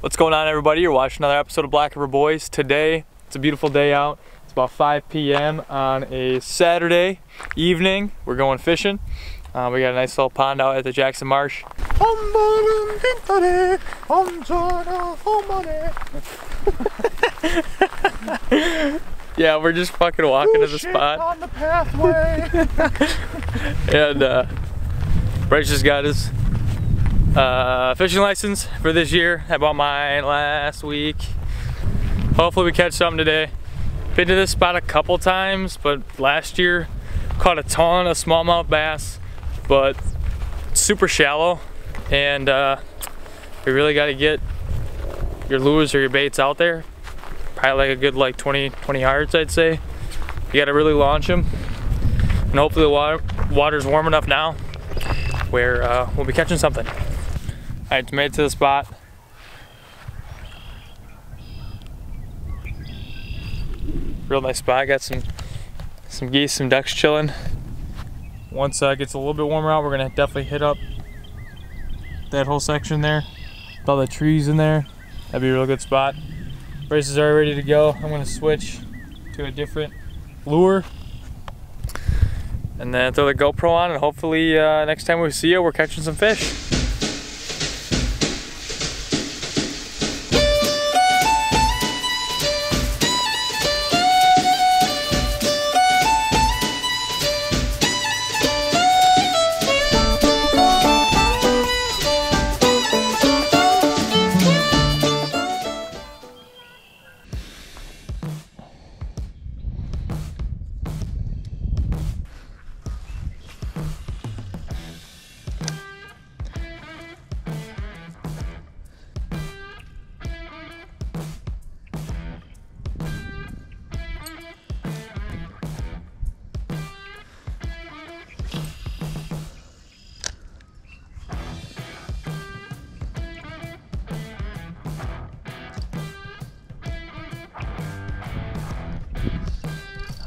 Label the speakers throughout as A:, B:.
A: What's going on everybody? You're watching another episode of Black River Boyz. Today, it's a beautiful day out. It's about 5 p.m. on a Saturday evening. We're going fishing. Uh, we got a nice little pond out at the Jackson Marsh. yeah, we're just fucking walking to the spot.
B: on the pathway.
A: and uh, Bryce just got his uh, fishing license for this year. I bought mine last week. Hopefully we catch something today. Been to this spot a couple times, but last year caught a ton of smallmouth bass, but super shallow. And uh, you really got to get your lures or your baits out there. Probably like a good like 20, 20 yards, I'd say. You got to really launch them. And hopefully the water, water's warm enough now where uh, we'll be catching something. All right, made it to the spot. Real nice spot. Got some some geese, some ducks chilling. Once uh, it gets a little bit warmer out, we're gonna definitely hit up that whole section there. With all the trees in there. That'd be a real good spot. Braces are ready to go. I'm gonna switch to a different lure and then throw the GoPro on and hopefully uh, next time we see you, we're catching some fish.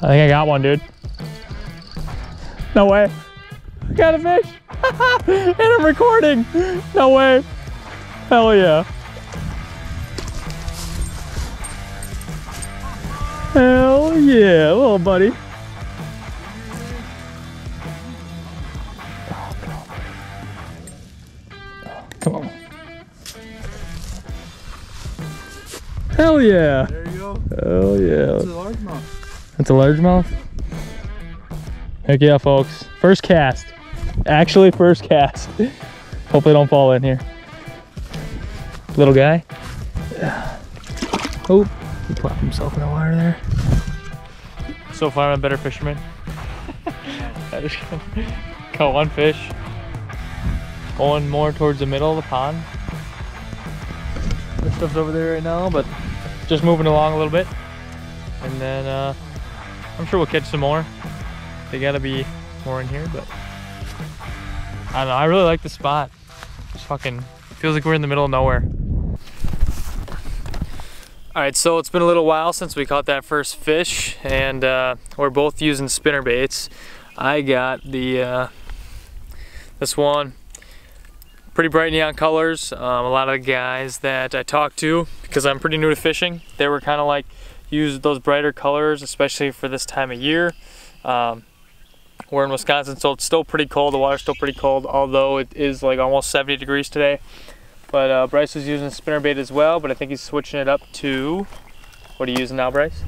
A: I think I got one, dude. No way. I got a fish. and I'm recording. No way. Hell yeah. Hell yeah, little buddy. Come on. Hell yeah.
B: there you go.
A: Hell yeah.
B: It's a largemouth.
A: That's a largemouth? Heck yeah, folks. First cast. Actually, first cast. Hopefully don't fall in here. Little guy. Oh, he plopped himself in the water there. So far, I'm a better fisherman. I just caught one fish. Going more towards the middle of the pond. This stuff's over there right now, but just moving along a little bit. And then, uh, I'm sure we'll catch some more. They gotta be more in here, but I don't know. I really like the spot. Just fucking feels like we're in the middle of nowhere. All right, so it's been a little while since we caught that first fish, and uh, we're both using spinner baits. I got the uh, this one, pretty bright neon colors. Um, a lot of the guys that I talked to, because I'm pretty new to fishing, they were kind of like use those brighter colors, especially for this time of year. Um, we're in Wisconsin, so it's still pretty cold. The water's still pretty cold, although it is like almost 70 degrees today. But uh, Bryce was using spinner bait as well, but I think he's switching it up to, what are you using now, Bryce?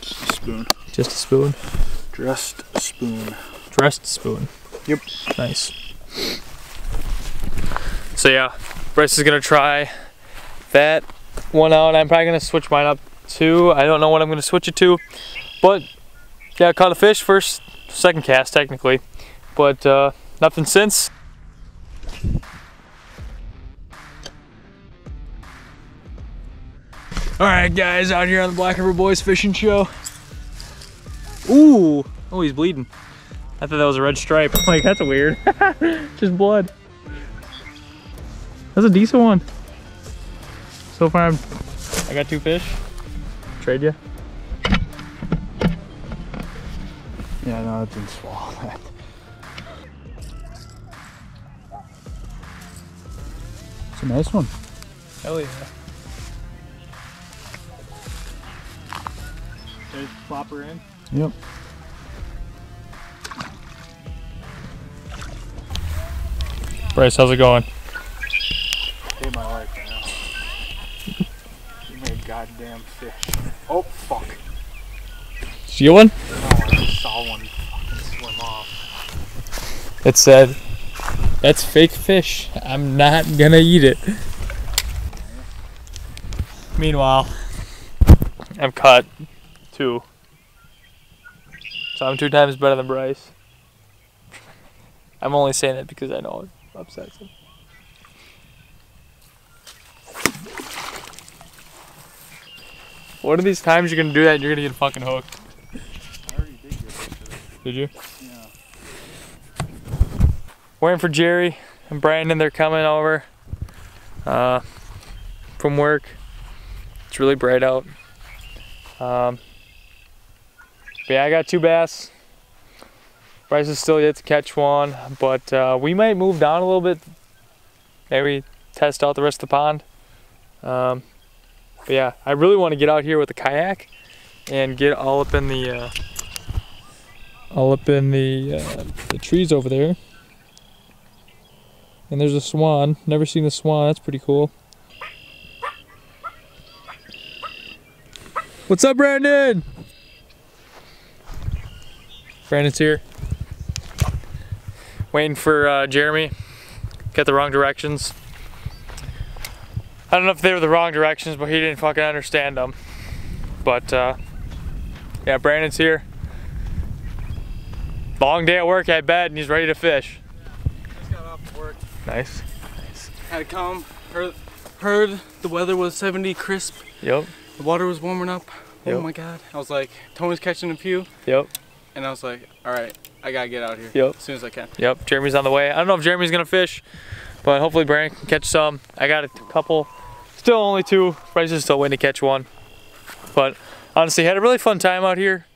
B: Just a spoon.
A: Just a spoon.
B: Dressed spoon.
A: Dressed spoon.
B: Yep.
A: Nice. So yeah, Bryce is gonna try that one out. I'm probably gonna switch mine up too. I don't know what I'm gonna switch it to, but yeah, I caught a fish first, second cast technically, but uh, nothing since. All right, guys, out here on the Black River Boyz fishing show. Ooh, oh, he's bleeding. I thought that was a red stripe. Like, that's weird. Just blood. That's a decent one. So far, I'm, I got two fish. Trade you.
B: Yeah, no, it didn't swallow that. It's a nice one.
A: Hell yeah.
B: There's flopper in.
A: Yep. Bryce, how's it going?
B: Hate my life right now. you made goddamn fish. Oh fuck.
A: See one?
B: Oh, I just saw one fucking swim off.
A: It said, that's fake fish. I'm not gonna eat it. Meanwhile, I've caught two. So I'm two times better than Bryce. I'm only saying it because I know it upsets him. What are these times you're gonna do that and you're gonna get fucking hooked?
B: I already did it.
A: Did you?
B: Yeah.
A: waiting for Jerry and Brandon. They're coming over uh, from work. It's really bright out. Um, but yeah, I got two bass. Bryce is still yet to catch one, but uh, we might move down a little bit. Maybe test out the rest of the pond. Um, but yeah, I really want to get out here with the kayak and get all up in the uh, all up in the uh, the trees over there. And there's a swan. Never seen a swan. That's pretty cool. What's up, Brandon? Brandon's here. Waiting for uh, Jeremy. Got the wrong directions. I don't know if they were the wrong directions, but he didn't fucking understand them. But uh, yeah, Brandon's here. Long day at work, I bet, and he's ready to fish.
C: Just got off work. Nice.
A: Nice.
C: Had to come. Heard, heard the weather was 70 crisp.
A: Yep.
C: The water was warming up. Oh
A: Yep.
C: my god. I was like, Tony's catching a few.
A: Yep.
C: And I was like, all right, I gotta get out here
A: Yep.
C: as soon as I can.
A: Yep, Jeremy's on the way. I don't know if Jeremy's gonna fish, but hopefully Brandon can catch some. I got a couple, still only two. Bryce is still waiting to catch one. But honestly, had a really fun time out here.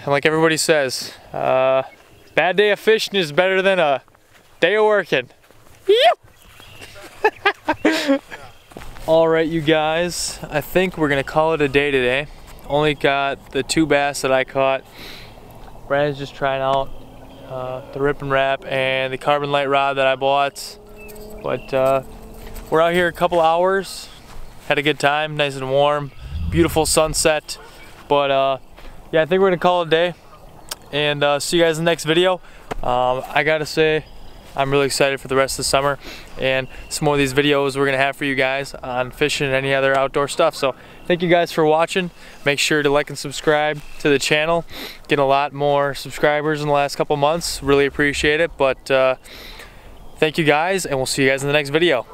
A: And like everybody says, uh, bad day of fishing is better than a day of working. Yep. All right, you guys, I think we're gonna call it a day today. Only got the two bass that I caught. Brandon's just trying out uh, the rip and wrap and the carbon light rod that I bought. But uh, we're out here a couple hours. Had a good time, nice and warm, beautiful sunset. But uh, yeah, I think we're gonna call it a day and uh, see you guys in the next video. Um, I gotta say, I'm really excited for the rest of the summer and some more of these videos we're gonna have for you guys on fishing and any other outdoor stuff. So thank you guys for watching. Make sure to like and subscribe to the channel. Getting a lot more subscribers in the last couple months. Really appreciate it. But uh, thank you guys and we'll see you guys in the next video.